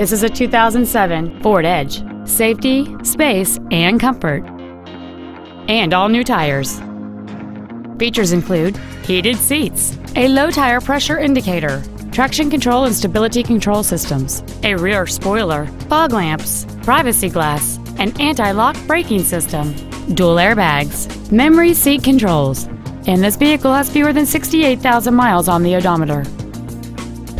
This is a 2007 Ford Edge. Safety, space, and comfort. And all new tires. Features include heated seats, a low tire pressure indicator, traction control and stability control systems, a rear spoiler, fog lamps, privacy glass, an anti-lock braking system, dual airbags, memory seat controls, and this vehicle has fewer than 68,000 miles on the odometer.